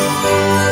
oh